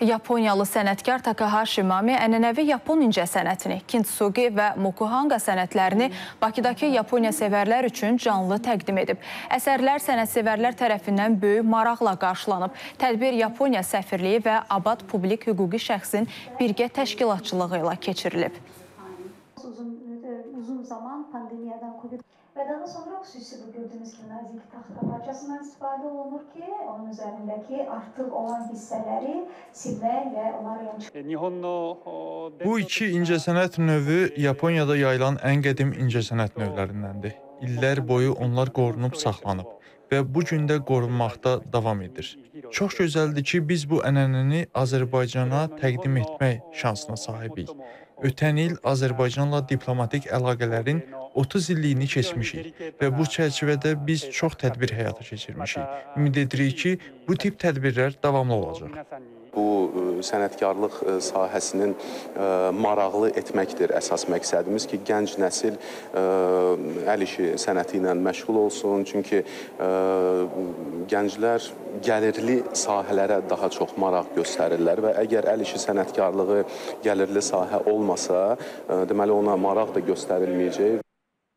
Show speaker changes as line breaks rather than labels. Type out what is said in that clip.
Yaponiyalı sənətkar Takahashi Mami ənənəvi Yapon incəsənətini, kintsugi və mokuhanga sənətlərini Bakıdakı Yaponiya sevərlər üçün canlı təqdim edib. Əsərlər sənətsevərlər tərəfindən böyük maraqla qarşılanıb. Tədbir Yaponiya səfirliyi və Abad Publik Hüquqi Şəxsin birgə təşkilatçılığı ilə keçirilib
uzun zaman pandemiyadan COVID və daha sonra xüsusi bu gördüyünüz kimi nazik taxta parçasından istifadə olunur ki, onun üzərindəki artıq olan hissələri silmək və onları
yəni
Bu iki incəsənət növü Yaponiyada yayılan ən qədim incəsənət növlərindəndir. İllər boyu onlar qorunub saxlanıb və bu gün də qorunmaqda davam edir. Çox gözəldir ki, biz bu ənənəni Azərbaycana təqdim etmək şansına sahibik. Ötən il Azərbaycanla diplomatik əlaqələrin 30 illiyini keçmişik və bu çərçivədə biz çox tədbir həyata keçirmişik. Ümid edirik ki, bu tip tədbirlər davamlı olacaq.
Bu e, sənətkarlıq e, sahəsinin e, maraqlı etməkdir əsas məqsədimiz ki, gənc nəsil əl işi sənəti ilə məşğul olsun. Çünki gənclər gəlirli sahələrə daha çox maraq göstərirlər və əgər əl işi sənətkarlığı gəlirli sahə olmasa, deməli ona maraq da göstərilməyəcək.